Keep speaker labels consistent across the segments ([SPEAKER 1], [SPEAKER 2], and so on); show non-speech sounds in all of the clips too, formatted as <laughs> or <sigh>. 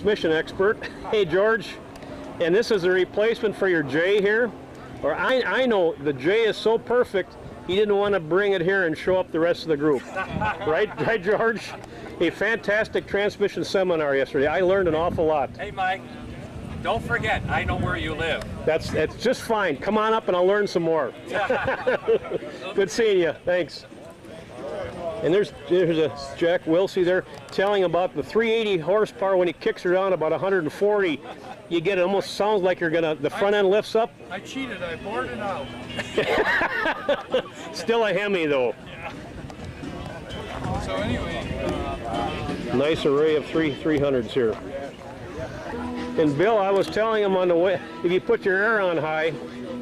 [SPEAKER 1] transmission expert. Hey, George, and this is a replacement for your J here. Or I, I know the J is so perfect, he didn't want to bring it here and show up the rest of the group. <laughs> right, right, George? A fantastic transmission seminar yesterday. I learned an awful lot.
[SPEAKER 2] Hey, Mike, don't forget, I know where you live.
[SPEAKER 1] That's, that's just fine. Come on up and I'll learn some more. <laughs> <laughs> Good seeing you. Thanks. And there's there's a Jack Wilsey there telling about the 380 horsepower when he kicks her down about 140. You get it almost sounds like you're gonna the front end lifts up.
[SPEAKER 3] I cheated. I bored it out. <laughs>
[SPEAKER 1] Still a Hemi though. Yeah.
[SPEAKER 3] So anyway, uh,
[SPEAKER 1] Nice array of three 300s here. And Bill, I was telling him on the way, if you put your air on high,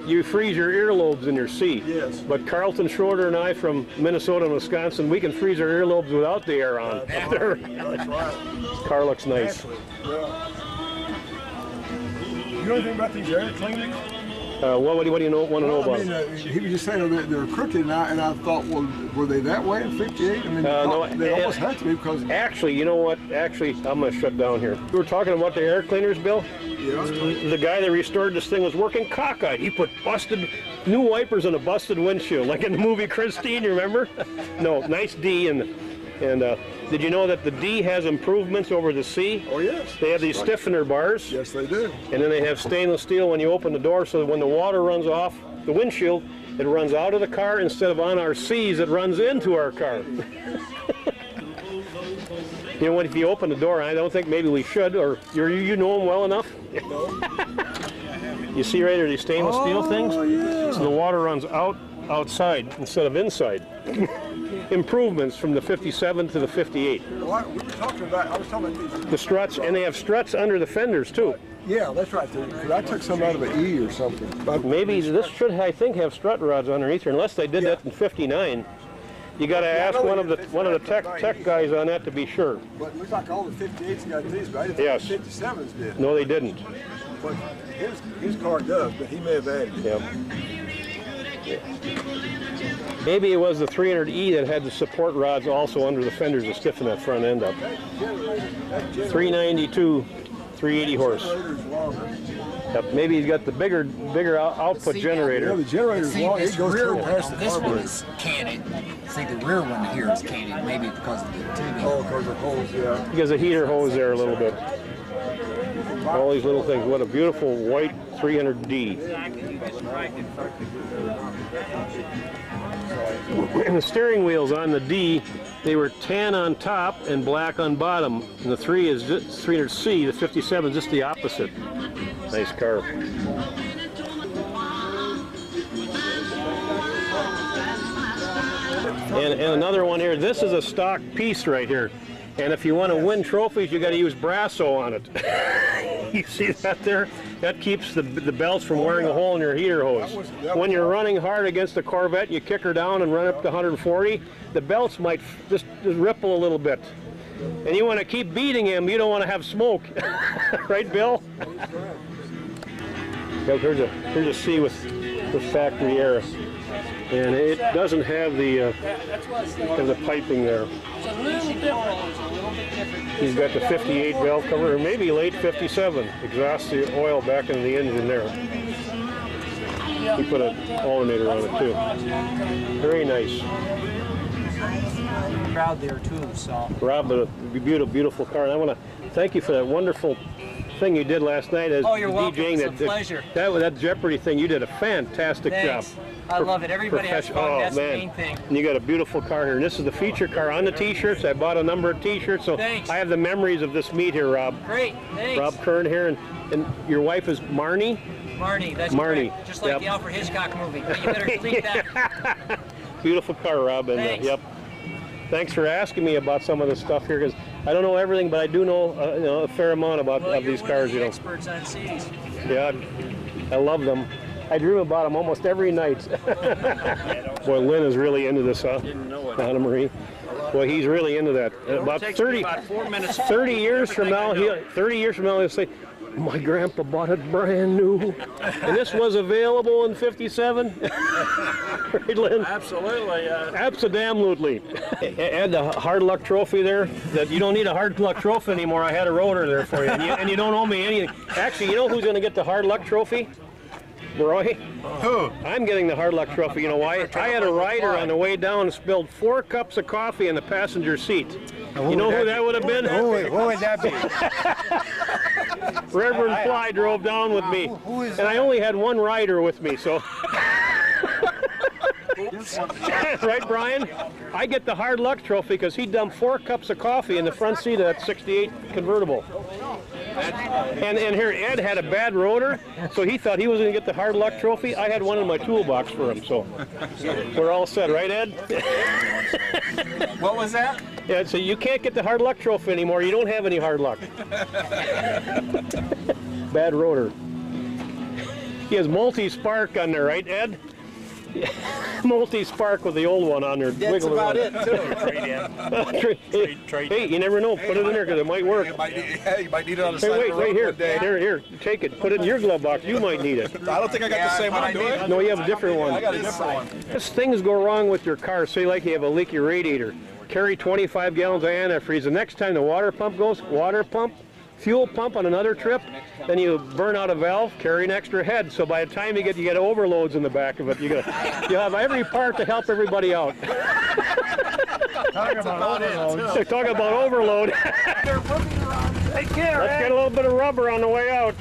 [SPEAKER 1] you freeze your earlobes in your seat.
[SPEAKER 4] Yes.
[SPEAKER 1] But Carlton Schroeder and I from Minnesota and Wisconsin, we can freeze our earlobes without the air on. up there. <laughs>
[SPEAKER 4] That's right.
[SPEAKER 1] Car looks nice.
[SPEAKER 4] Actually, yeah. You know anything about these air cleaners?
[SPEAKER 1] Uh, what, what, do you, what do you know, want to know
[SPEAKER 4] Well, I
[SPEAKER 1] about?
[SPEAKER 4] mean, uh, he was just saying they're, they're crooked, and I, and I thought, well, were they that way in '58? I mean,
[SPEAKER 1] Uh, no,
[SPEAKER 4] they
[SPEAKER 1] uh,
[SPEAKER 4] almost had to be because
[SPEAKER 1] Actually, you know what? Actually, I'm going to shut down here. We were talking about the air cleaners, Bill.
[SPEAKER 4] yeah,
[SPEAKER 1] The guy that restored this thing was working cockeyed. He put busted new wipers on a busted windshield, like in the movie Christine. You remember? <laughs> no, nice D and and uh, did you know that the D has improvements over the C?
[SPEAKER 4] oh yes,
[SPEAKER 1] They have these stiffener bars,
[SPEAKER 4] yes they do.
[SPEAKER 1] and then they have stainless steel when you open the door, so that when the water runs off the windshield, it runs out of the car instead of on our C's, it runs into our car. <laughs> You know what? If you open the door, I don't think maybe we should, or you you know them well enough. <laughs> you see right there these stainless steel things.
[SPEAKER 4] Oh yeah.
[SPEAKER 1] So the water runs out outside instead of inside. <laughs> Improvements from the 57 to the 58.
[SPEAKER 4] Well, I- we were talking about. I was talking about these.
[SPEAKER 1] The struts, and they have struts under the fenders too.
[SPEAKER 4] Yeah, that's right. Because I took some out of an E or something. But
[SPEAKER 1] Maybe this should, I think, have strut rods underneath here, unless they did that in 59. You got to
[SPEAKER 4] Yeah,
[SPEAKER 1] ask one of the one of the tech tech guys on that to be sure.
[SPEAKER 4] But it looks like all the 58s got these, but I didn't
[SPEAKER 1] Yes.
[SPEAKER 4] think the 57s did.
[SPEAKER 1] No, they didn't.
[SPEAKER 4] But his, his car does, but he may have added.
[SPEAKER 1] Yep. Maybe it was the 300E that had the support rods also under the fenders to stiffen that front end up. 392, 380 horse. Yep. Maybe he's got the bigger bigger out- output
[SPEAKER 4] Yeah,
[SPEAKER 1] generator.
[SPEAKER 4] the generator's
[SPEAKER 5] See,
[SPEAKER 4] long.
[SPEAKER 5] this
[SPEAKER 4] It goes
[SPEAKER 5] rear one,
[SPEAKER 4] past the
[SPEAKER 5] this one is canted. See, the rear one here is canted, maybe because of the tubing.
[SPEAKER 4] Oh, because of holes, yeah.
[SPEAKER 1] He has a heater hose there a little bit. All these little things. What a beautiful white 300D. And the steering wheels on the D, they were tan on top and black on bottom. And the 3 is just 300C, the 57 is just the opposite. Nice car. And, and another one here. This is a stock piece right here. And if you want to win trophies, you got to use Brasso on it. <laughs> you see that there? That keeps the, the belts from wearing a hole in your heater hose.
[SPEAKER 4] That was- that
[SPEAKER 1] When you're running hard against a Corvette, you kick her down and run up to 140, the belts might just, just ripple a little bit. And you want to keep beating him, you don't want to have smoke. <laughs> right, Bill? Yep, here's a, here's a C with, with factory air. And it doesn't have the, uh, have the piping there. He's got the 58 valve cover, or maybe late 57. Exhaust the oil back into the engine there. He put an alternator on it too. Very nice.
[SPEAKER 5] Crowd there too, so.
[SPEAKER 1] Rob, a beautiful, beautiful car. And I want to thank you for that wonderful thing you did last night as
[SPEAKER 5] Oh, you're welcome.
[SPEAKER 1] DJing.
[SPEAKER 5] It's a
[SPEAKER 1] that, that-
[SPEAKER 5] pleasure.
[SPEAKER 1] That, that Jeopardy thing, you did a fantastic
[SPEAKER 5] Thanks.
[SPEAKER 1] job.
[SPEAKER 5] I love it. Everybody has fun.
[SPEAKER 1] Oh,
[SPEAKER 5] That's
[SPEAKER 1] man.
[SPEAKER 5] the main thing.
[SPEAKER 1] And you got a beautiful car here. And this is the feature car on the t-shirts. I bought a number of t-shirts, so
[SPEAKER 5] Thanks.
[SPEAKER 1] I have the memories of this meet here, Rob.
[SPEAKER 5] Great. Thanks.
[SPEAKER 1] Rob Kern here, and, and your wife is Marnie?
[SPEAKER 5] Marnie, that's
[SPEAKER 1] Marnie.
[SPEAKER 5] correct. Just like
[SPEAKER 1] Yep.
[SPEAKER 5] the Alfred Hitchcock movie. But you <laughs> better think that.
[SPEAKER 1] Beautiful car, Rob. And, uh,
[SPEAKER 5] Thanks.
[SPEAKER 1] yep. Thanks for asking me about some of this stuff here, because I don't know everything, but I do know, uh, you know a fair amount about
[SPEAKER 5] Well,
[SPEAKER 1] of these
[SPEAKER 5] one
[SPEAKER 1] cars.
[SPEAKER 5] of the
[SPEAKER 1] You know,
[SPEAKER 5] experts on C's.
[SPEAKER 1] yeah, I love them. I dream about them almost every night. <laughs> Boy, Lynn is really into this, huh? Anna Marie. Well, he's really into that. About 30,
[SPEAKER 2] about four minutes.
[SPEAKER 1] 30 years from now, he'll, 30 years from now, he'll say, my grandpa bought it brand new. And this was available in 57? <laughs> right, Lynn?
[SPEAKER 2] Absolutely. Uh,
[SPEAKER 1] Absolutely. Add the hard luck trophy there. That you don't need a hard luck trophy anymore. I had a rotor there for you, and you, and you don't owe me anything. Actually, you know who's going to get the hard luck trophy? Roy.
[SPEAKER 3] Who?
[SPEAKER 1] I'm getting the hard luck trophy. You know why? I had a rider on the way down spilled four cups of coffee in the passenger seat. You know who that would have been?
[SPEAKER 3] Who, would- who would that be?
[SPEAKER 1] Reverend Fly drove down with me, and I only had one rider with me, so. <laughs> right, Brian? I get the hard luck trophy because he dumped four cups of coffee in the front seat of that 68 convertible. And, and here, Ed had a bad rotor, so he thought he was going to get the hard luck trophy. I had one in my toolbox for him, so we're all set, right, Ed? <laughs>
[SPEAKER 2] what was that?
[SPEAKER 1] Yeah, so you can't get the hard luck trophy anymore. You don't have any hard luck. <laughs> Bad rotor. He has multi-spark on there, right, Ed? <laughs> multi-spark with the old one on there.
[SPEAKER 5] That's
[SPEAKER 1] Wiggle
[SPEAKER 5] about
[SPEAKER 1] around.
[SPEAKER 5] it, too. <laughs>
[SPEAKER 1] hey,
[SPEAKER 2] trade.
[SPEAKER 1] hey, you never know. Put it in there because it might work.
[SPEAKER 3] You might need, yeah, you might need it on the
[SPEAKER 1] Hey,
[SPEAKER 3] side
[SPEAKER 1] wait,
[SPEAKER 3] of the
[SPEAKER 1] right here.
[SPEAKER 3] one day.
[SPEAKER 1] Here, here. Take it. Put it in your glove box. You might need it.
[SPEAKER 3] I don't think I got the same one, I do I?
[SPEAKER 1] No, you have a different one.
[SPEAKER 3] I got a different one.
[SPEAKER 1] As things go wrong with your car, say like you have a leaky radiator, carry 25 gallons of antifreeze. The next time the water pump goes, water pump, fuel pump on another trip, then you burn out a valve, carry an extra head. So by the time you get you get overloads in the back of it, you got you have every part to help everybody out. <laughs>
[SPEAKER 3] Talk about overload.
[SPEAKER 1] Talk about overload.
[SPEAKER 3] Take care,
[SPEAKER 1] Let's get a little bit of rubber on the way out.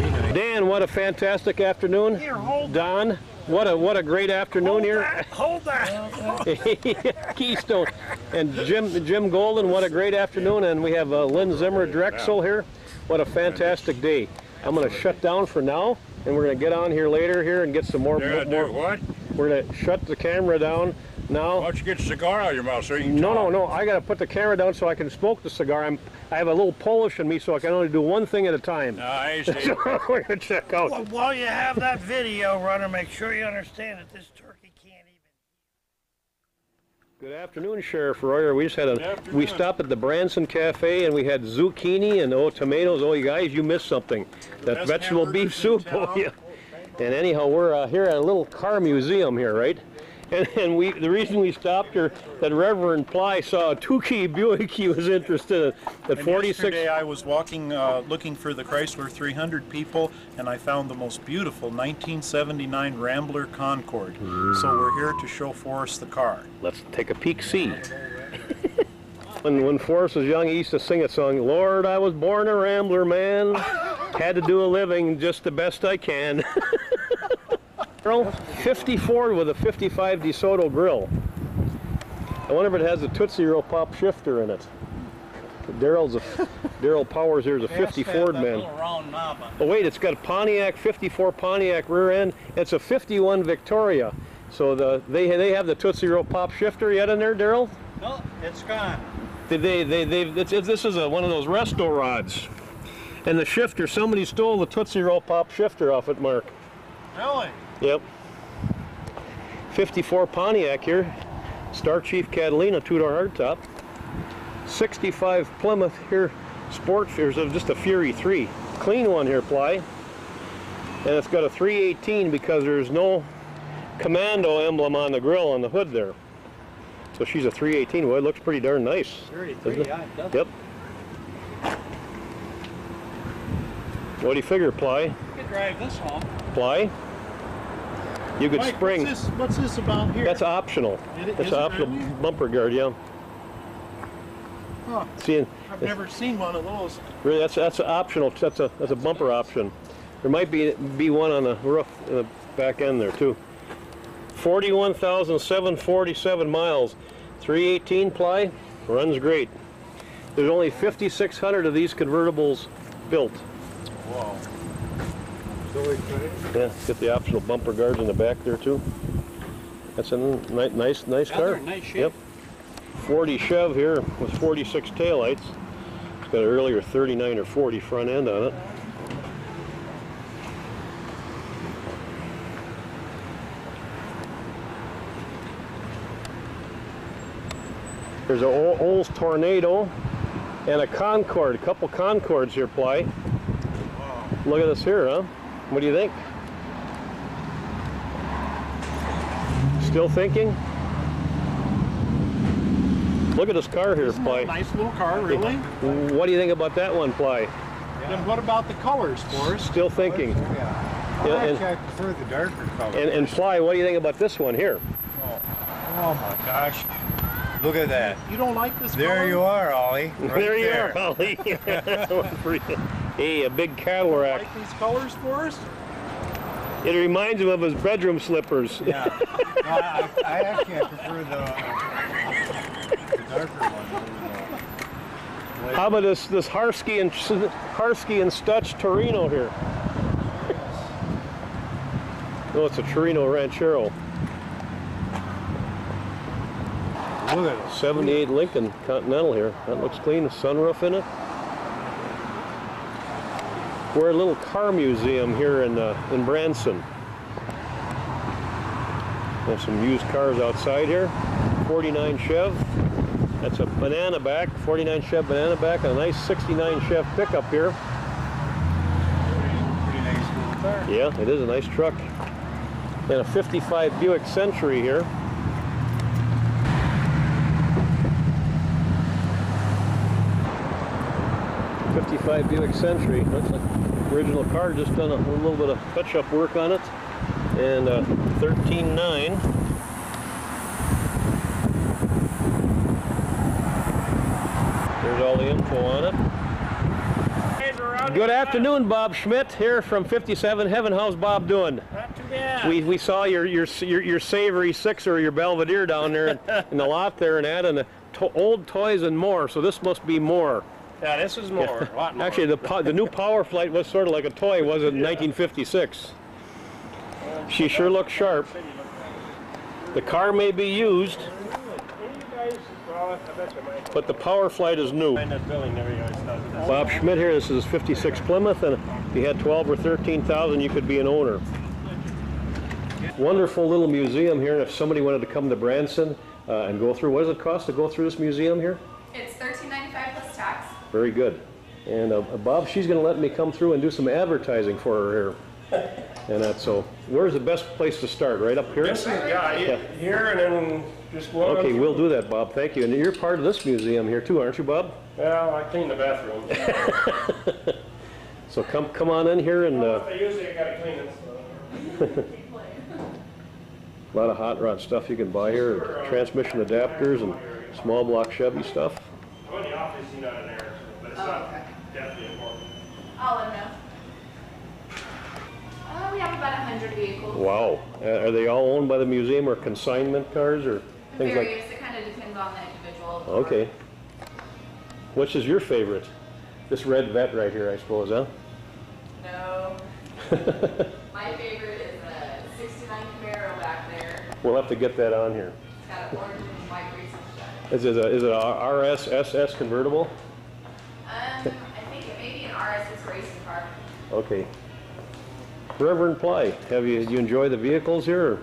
[SPEAKER 1] <laughs> Dan, what a fantastic afternoon.
[SPEAKER 3] Here, hold
[SPEAKER 1] Don, what a what a great afternoon here.
[SPEAKER 3] Hold that. <laughs>
[SPEAKER 1] Keystone. And Jim Jim Golden, what a great afternoon. And we have uh, Lynn Zimmer Drexel here. What a fantastic day. I'm going to shut down for now, and we're going to get on here later here and get some more.
[SPEAKER 6] You're gonna
[SPEAKER 1] more
[SPEAKER 6] what?
[SPEAKER 1] we're going to shut the camera down now.
[SPEAKER 6] Why don't you get your cigar out of your mouth so you can
[SPEAKER 1] No, no,
[SPEAKER 6] talk?
[SPEAKER 1] no. I got to put the camera down so I can smoke the cigar. I'm, I have a little Polish in me, so I can only do one thing at a time.
[SPEAKER 6] No, I <laughs> see.
[SPEAKER 1] So we're going to check out.
[SPEAKER 7] Well, while you have that video runner, make sure you understand that this turkey can't even.
[SPEAKER 1] Good afternoon, Sheriff Royer. We just had a, we
[SPEAKER 6] afternoon.
[SPEAKER 1] stopped at the Branson Cafe and we had zucchini and oh tomatoes. Oh, you guys, you missed something. That vegetable beef soup. <laughs> Oh, yeah. And anyhow, we're uh, here at a little car museum here, right? And, and we, the reason we stopped here, that Reverend Ply saw a two-key Buick he was interested in, at
[SPEAKER 8] And
[SPEAKER 1] 46.
[SPEAKER 8] Yesterday I was walking, uh, looking for the Chrysler 300 people, and I found the most beautiful 1979 Rambler Concord. So we're here to show Forrest the car.
[SPEAKER 1] Let's take a peek, see. when when Forrest was young, he used to sing a song, Lord, I was born a rambler man, had to do a living just the best I can. <laughs> Girl, 54 with a 55 DeSoto grill. I wonder if it has a Tootsie Roll Pop shifter in it. Daryl's a <laughs> Daryl Powers here is a 50 Ford man. Oh wait, it's got a Pontiac 54 Pontiac rear end. It's a 51 Victoria. So the they they have the Tootsie Roll Pop shifter yet in there, Daryl?
[SPEAKER 7] No, it's gone.
[SPEAKER 1] They they they they've, it's, it's- this is a, one of those resto rods. And the shifter, somebody stole the Tootsie Roll Pop shifter off it, Mark.
[SPEAKER 7] Really?
[SPEAKER 1] Yep. 54 Pontiac here. Star Chief Catalina two-door hardtop. 65 Plymouth here. Sport of just a Fury 3. Clean one here, Ply. And it's got a 318 because there's no commando emblem on the grill on the hood there. So she's a 318. Well, it looks pretty darn nice. 33, yeah. Yep. What do you figure, Ply?
[SPEAKER 7] You could drive this home.
[SPEAKER 1] Ply? You could spring.
[SPEAKER 7] What's this, what's this about here?
[SPEAKER 1] That's optional.
[SPEAKER 7] It-
[SPEAKER 1] That's
[SPEAKER 7] it
[SPEAKER 1] optional
[SPEAKER 7] really?
[SPEAKER 1] bumper guard, yeah.
[SPEAKER 7] Huh.
[SPEAKER 1] Seeing,
[SPEAKER 7] I've never seen one of those.
[SPEAKER 1] really, that's that's optional. That's a that's a bumper option. There might be be one on the roof, in the back end there too. Forty-one thousand seven forty-seven miles, 318 ply, runs great. There's only 5,600 of these convertibles built.
[SPEAKER 8] Wow.
[SPEAKER 1] Yeah, get the optional bumper guards in the back there too. That's a ni- nice, nice
[SPEAKER 7] Yeah,
[SPEAKER 1] car.
[SPEAKER 7] nice shape.
[SPEAKER 1] Yep. 40 Chev here with 46 taillights. It's got an earlier 39 or 40 front end on it. There's a Ol- Olds Toronado and a Concord. A couple Concords here, Ply. Look at this here, huh? What do you think? Still thinking? Look at this car here, Ply.
[SPEAKER 8] Nice little car, really.
[SPEAKER 1] What do you think about that one, Ply?
[SPEAKER 8] And what about the colors, Forrest?
[SPEAKER 1] Still thinking.
[SPEAKER 9] Yeah.
[SPEAKER 1] Yeah, and-
[SPEAKER 9] Actually, I prefer the darker color.
[SPEAKER 1] And, and Ply, what do you think about this one here?
[SPEAKER 9] Oh, oh my gosh. Look at that.
[SPEAKER 8] You don't like this
[SPEAKER 9] There
[SPEAKER 8] color?
[SPEAKER 9] you are, Ollie. <laughs> Right
[SPEAKER 1] there you
[SPEAKER 9] there.
[SPEAKER 1] are, Ollie. <laughs> hey, a big Cadillac.
[SPEAKER 8] Like these colors, for us?
[SPEAKER 1] It reminds him of his bedroom slippers.
[SPEAKER 9] Yeah. <laughs> No, I, I actually I prefer the, uh, the darker one the.
[SPEAKER 1] How about this this Starsky and Starsky and Hutch Torino here? Oh, it's a Torino Ranchero.
[SPEAKER 9] Look at it.
[SPEAKER 1] 78 Lincoln Continental here. That looks clean. A sunroof in it. We're a little car museum here in uh, in Branson. There's some used cars outside here. 49 Chev. That's a banana back. 49 Chev banana back. And a nice 69 Chev pickup here. Yeah, it is a nice truck. And a 55 Buick Century here. Fifty-five Buick Century. Looks like original car. Just done a, little bit of touch-up work on it. And uh, 13.9. There's all the info on it. Good afternoon, Bob Schmidt here from 57 Heaven. How's Bob doing?
[SPEAKER 7] Not too bad.
[SPEAKER 1] We, we saw your, your your your savory sixer, or your Belvedere down there in, in the lot there, and adding the to- old toys and more. So this must be more.
[SPEAKER 3] Yeah, this is more, a lot more.
[SPEAKER 1] Actually, the the new PowerFlite was sort of like a toy, was it, in 1956? She sure looks sharp. The car may be used, but the PowerFlite is new.
[SPEAKER 3] Behind that building there, you always does it.
[SPEAKER 1] Bob Schmidt here. This is 56 Plymouth, and if you had 12 or 13,000, you could be an owner. Wonderful little museum here. If somebody wanted to come to Branson uh, and go through, what does it cost to go through this museum here?
[SPEAKER 10] It's thirteen ninety-five plus tax.
[SPEAKER 1] Very good. And uh, Bob, she's going to let me come through and do some advertising for her here. And that's so. Where's the best place to start? Right up here?
[SPEAKER 3] This is, yeah,
[SPEAKER 1] Yeah.
[SPEAKER 3] here and then just go on.
[SPEAKER 1] Okay, we'll do that, Bob. Thank you. And you're part of this museum here too, aren't you, Bob?
[SPEAKER 3] Well, I clean the bathroom. <laughs>
[SPEAKER 1] So come come on in here and. Uh,
[SPEAKER 3] I usually gotta clean it. so. <laughs>
[SPEAKER 1] A lot of hot rod stuff you can buy here, transmission adapters and small block Chevy stuff.
[SPEAKER 3] I'm in the office, you know, in there, but it's
[SPEAKER 10] Oh,
[SPEAKER 3] not
[SPEAKER 10] okay.
[SPEAKER 3] definitely important.
[SPEAKER 10] I'll let them. Uh, we have about hundred vehicles.
[SPEAKER 1] Wow. Uh, Are they all owned by the museum or consignment cars or things like?
[SPEAKER 10] Various, it kind of depends on the individual.
[SPEAKER 1] Okay. Which is your favorite? This red vet right here, I suppose, huh?
[SPEAKER 10] No. <laughs> My favorite is a sixty-nine Camaro back there.
[SPEAKER 1] We'll have to get that on here.
[SPEAKER 10] It's got an orange and white racing stripe.
[SPEAKER 1] Is it a, is it a RS SS convertible?
[SPEAKER 10] May be an RS6 racing car.
[SPEAKER 1] Okay. Reverend Ply, have you, you enjoy the vehicles here?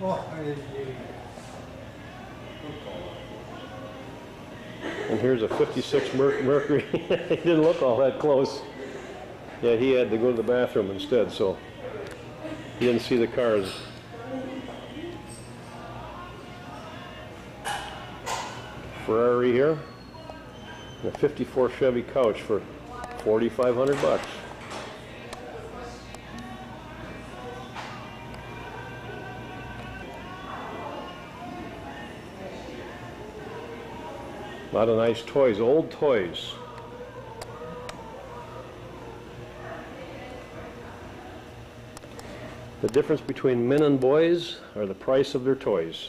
[SPEAKER 9] Well, I
[SPEAKER 1] And here's a 56 Mer- Mercury. <laughs> he didn't look all that close. Yeah, he had to go to the bathroom instead, so he didn't see the cars. Ferrari here. And a 54 Chevy couch for 4,500 bucks. A lot of nice toys, old toys. The difference between men and boys are the price of their toys.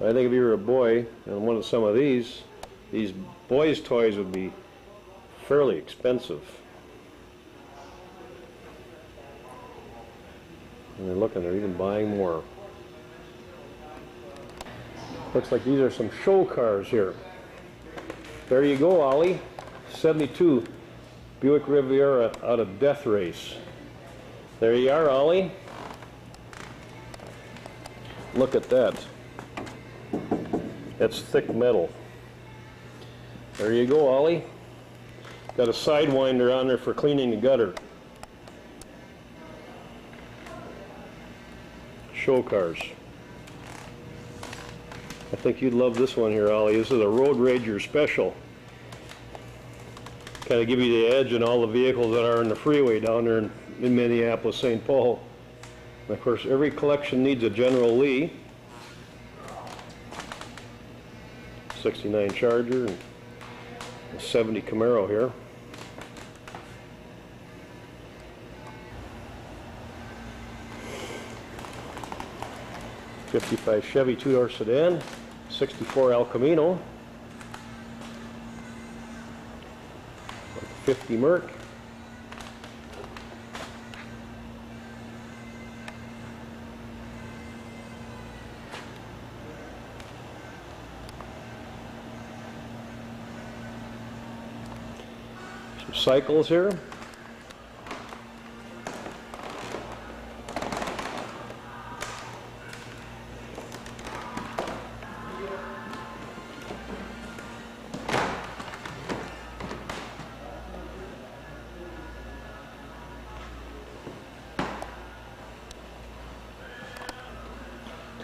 [SPEAKER 1] I think if you were a boy and wanted some of these, these boys' toys would be fairly expensive. And they're looking, they're even buying more. Looks like these are some show cars here. There you go, Ollie. 72 Buick Riviera out of Death Race. There you are, Ollie. Look at that. That's thick metal. There you go, Ollie. Got a sidewinder on there for cleaning the gutter. Show cars. I think you'd love this one here, Ollie. This is a Road Rager Special. Kind of give you the edge in all the vehicles that are in the freeway down there in, in Minneapolis, St. Paul. And of course, every collection needs a General Lee. 69 Charger and a 70 Camaro here. Fifty-five Chevy two-door sedan, sixty-four El Camino, fifty Merc, some cycles here.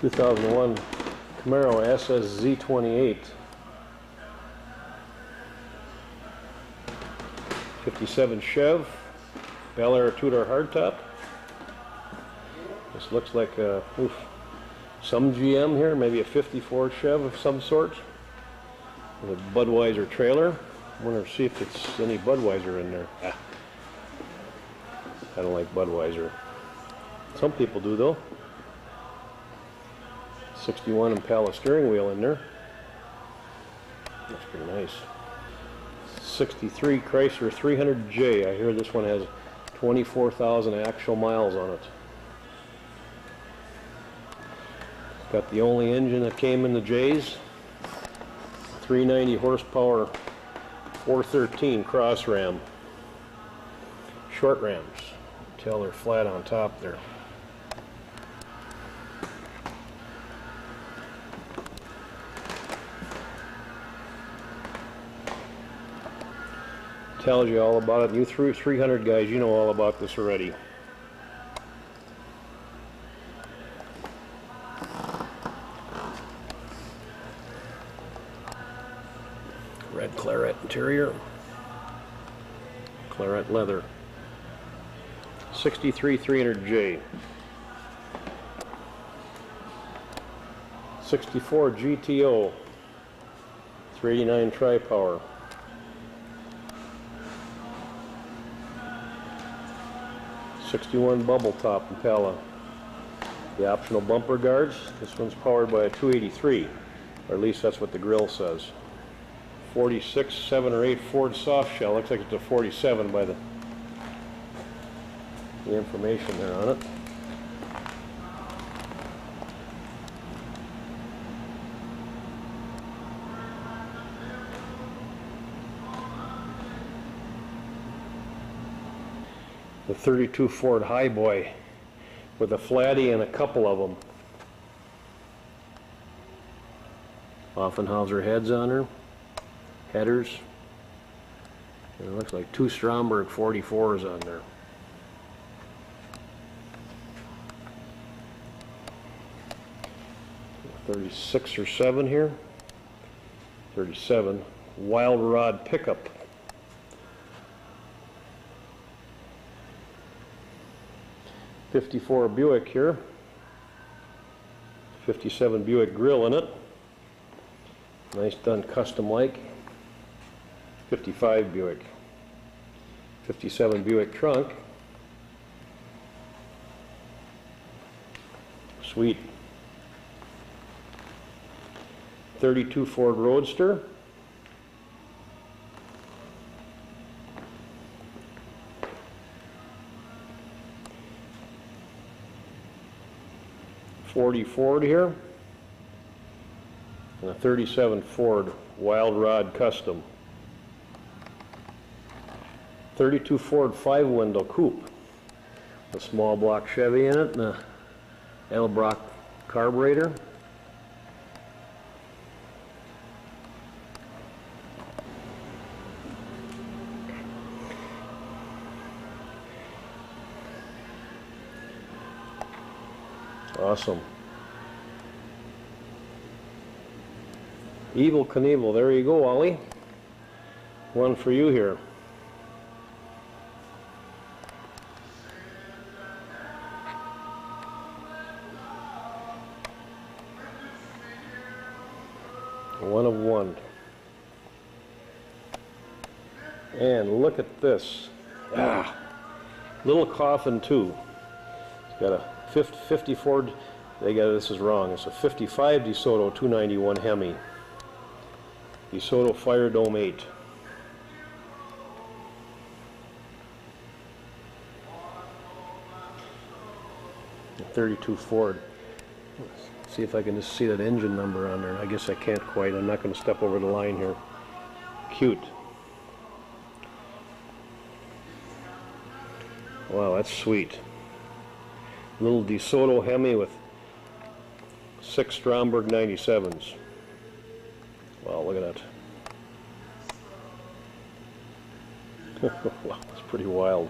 [SPEAKER 1] Two thousand one Camaro SS Z28. 57 Chev, Bel Air two-door hardtop. This looks like uh, oof, some GM here, maybe a 54 Chev of some sort. With a Budweiser trailer. I wonder see if it's any Budweiser in there. Ah. I don't like Budweiser. Some people do though. 61 Impala steering wheel in there. That's pretty nice. 63 Chrysler 300J. I hear this one has 24,000 actual miles on it. Got the only engine that came in the J's. 390 horsepower 413 cross ram. Short rams. Tell they're flat on top there. Tells you all about it. You through 300 guys, you know all about this already. Red claret interior. Claret leather. 63 300J. 64 GTO. 389 tri-power. Sixty-one bubble top Impala. The optional bumper guards. This one's powered by a 283, or at least that's what the grill says. 46, 7 or 8 Ford soft shell. Looks like it's a 47 by the the information there on it. 32 Ford Highboy with a flatty and a couple of them. Offenhauser heads on her, headers. And it looks like two Stromberg 44s on there. Thirty-six or seven here. Thirty-seven. Wild Rod pickup. 54 Buick here. 57 Buick grill in it. Nice done custom like. 55 Buick. 57 Buick trunk. Sweet. 32 Ford Roadster. Forty Ford here. And a thirty-seven Ford Wild Rod Custom. Thirty-two Ford five-window coupe. A small block Chevy in it and a Edelbrock carburetor. Awesome. Evel Knievel, there you go, Ollie. One for you here. One of one. And look at this. Ah, little coffin too. It's got a 50, 54, they got, this is wrong, it's a 55 DeSoto 291 Hemi. DeSoto Firedome 8. A 32 Ford. See if I can just see that engine number on there. I guess I can't quite. I'm not going to step over the line here. Cute. Wow, that's sweet. Little DeSoto Hemi with six Stromberg 97s. Wow, look at that. <laughs> wow, that's pretty wild.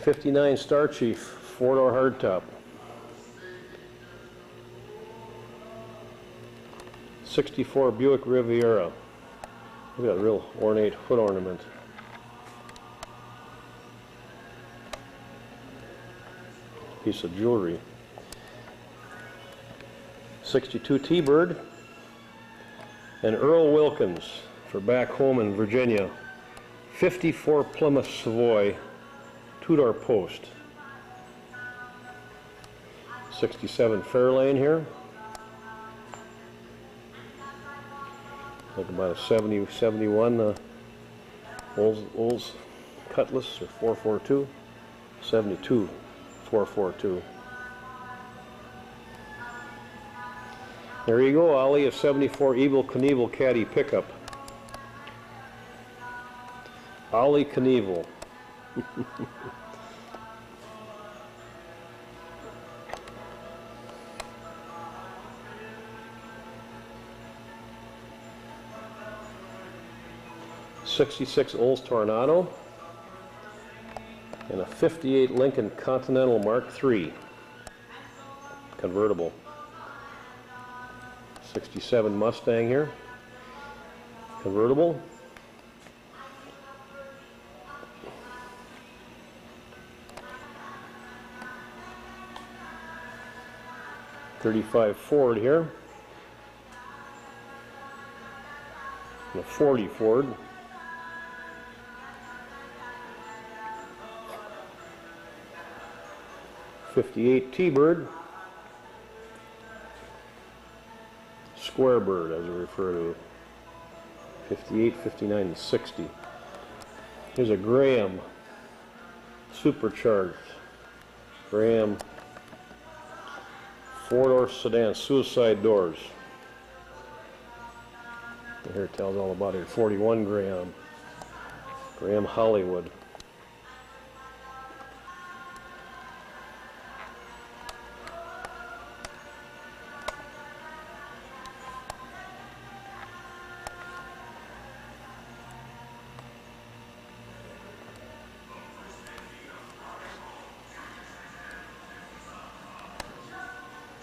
[SPEAKER 1] 59 Star Chief, four-door hardtop. 64 Buick Riviera. Look at that real ornate hood ornament. Piece of jewelry. 62 T-Bird. And Earl Wilkins for back home in Virginia. 54 Plymouth Savoy two-door post. 67 Fairlane here. Like about a 70, 71 uh, Olds, Olds Cutlass or 442. 72 442. There you go, Ollie, a 74 Evel Knievel Caddy pickup. Ollie Knievel. <laughs> Sixty-six Olds Toronado and a fifty-eight Lincoln Continental Mark III convertible. 67 Mustang here, convertible. Thirty-five Ford here. And a forty Ford. Fifty-eight T-Bird. Square bird, as we refer to 58, 59, and 60. Here's a Graham supercharged Graham four-door sedan, suicide doors. Here it tells all about it. 41 Graham, Graham Hollywood.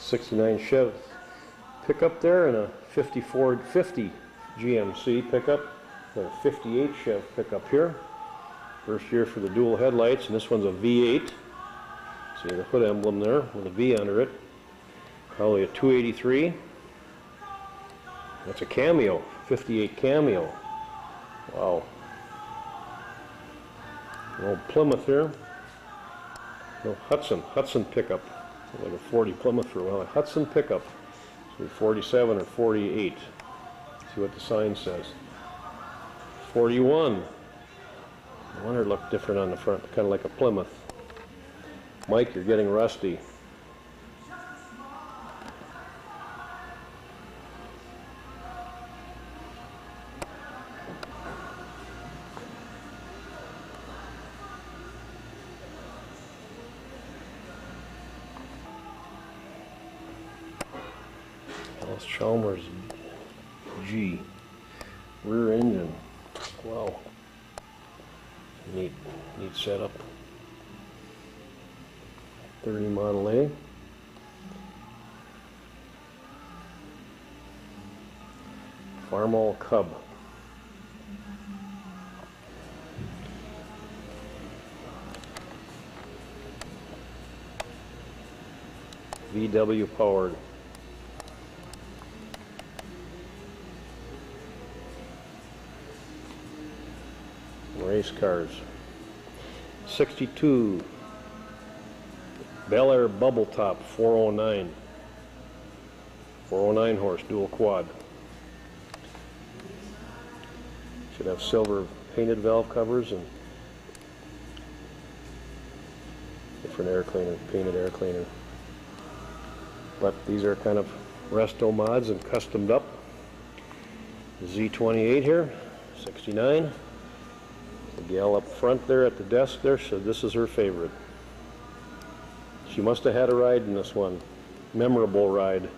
[SPEAKER 1] Sixty-nine Chev pickup there and a 50 Ford 50 GMC pickup. A 58 Chev pickup here. First year for the dual headlights, and this one's a V8. See the hood emblem there with a V under it. Probably a 283. That's a Cameo, 58 Cameo. Wow. An old Plymouth here. No, Hudson, Hudson pickup. Like a 40 Plymouth for a. A Hudson pickup. So 47 or 48. See what the sign says. 41. I wonder looked different on the front, kind of like a Plymouth. Mike, you're getting rusty. That's Chalmers G. Rear engine. Wow. Neat, neat setup. 30 Model A. Farmall Cub. VW powered. Race cars. 62 Bel Air Bubble Top 409. 409 horse dual quad. Should have silver painted valve covers and different air cleaner, painted air cleaner. But these are kind of resto mods and customed up. Z28 here, 69. The gal up front there at the desk there said this is her favorite. She must have had a ride in this one. Memorable ride.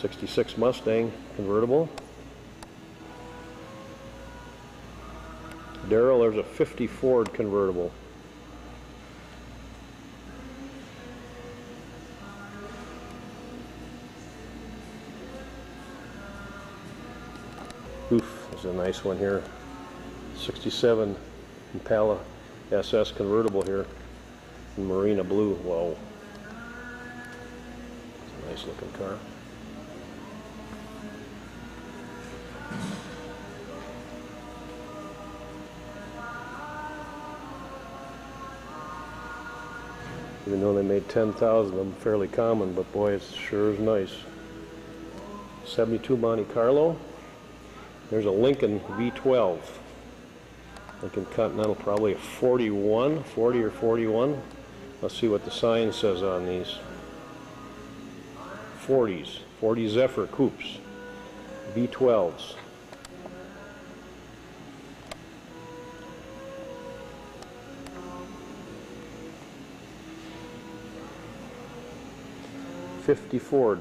[SPEAKER 1] 66 Mustang convertible. Daryl, there's a 50 Ford convertible. There's a nice one here. 67 Impala SS convertible here in Marina Blue. Whoa. It's a nice looking car. Even though they made 10,000 of them fairly common, but boy, it sure is nice. 72 Monte Carlo. There's a Lincoln V12. Lincoln Continental, probably a 41, 40 or 41. Let's see what the sign says on these. 40s, 40 Zephyr coupes, V12s. Fifty Ford.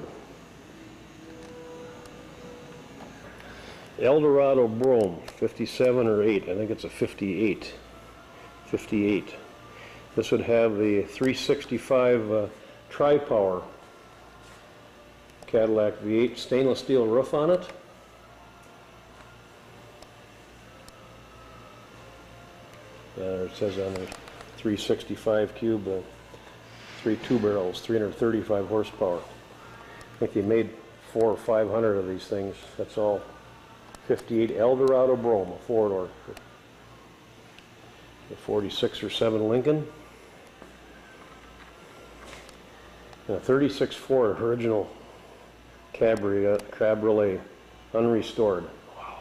[SPEAKER 1] Eldorado Brougham, 57 or 8. I think it's a 58. 58. This would have the 365 uh, tri-power Cadillac V8 stainless steel roof on it. Yeah, it says on there 365 cube, uh, three two barrels, 335 horsepower. I think they made four or 500 of these things. That's all 58 Eldorado Brougham, a four-door. A 46 or 7 Lincoln. And a 36 Ford original Cabriolet, Cabriolet, unrestored. Wow.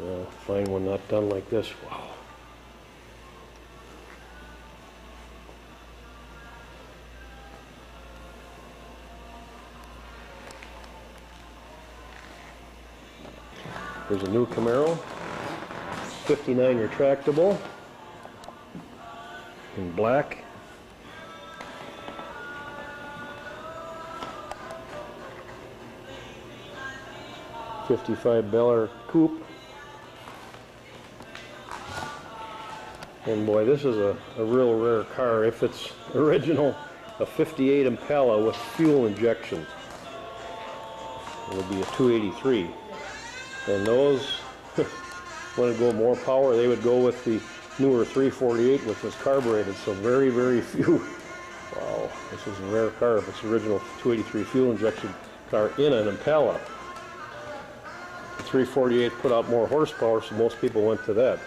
[SPEAKER 1] Uh, find one not done like this. Wow. There's a new Camaro, 59 retractable, in black. Fifty-five Bel Air coupe. And boy, this is a, a real rare car. If it's <laughs> original, a 58 Impala with fuel injection. It would be a 283. And those <laughs> want to go more power, they would go with the newer 348 which was carbureted, so very, very <laughs> few. Wow, this is a rare car if it's original 283 fuel injection car in an Impala. The 348 put out more horsepower, so most people went to that.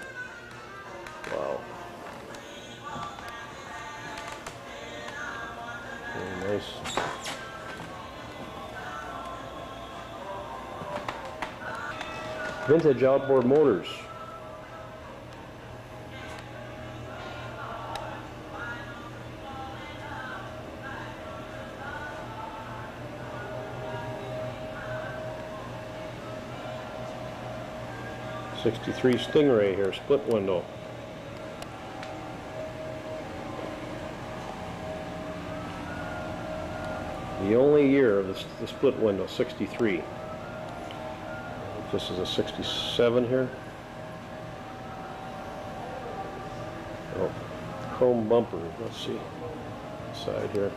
[SPEAKER 1] Vintage outboard motors. Sixty-three Stingray here, split window. The only year of the, the split window, sixty-three. This is a 67 here. Oh, chrome bumper. Let's see. Side here.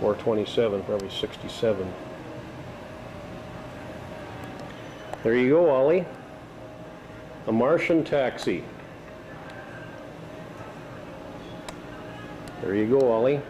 [SPEAKER 1] 427, probably 67. There you go, Ollie. A Martian taxi. There you go, Ollie.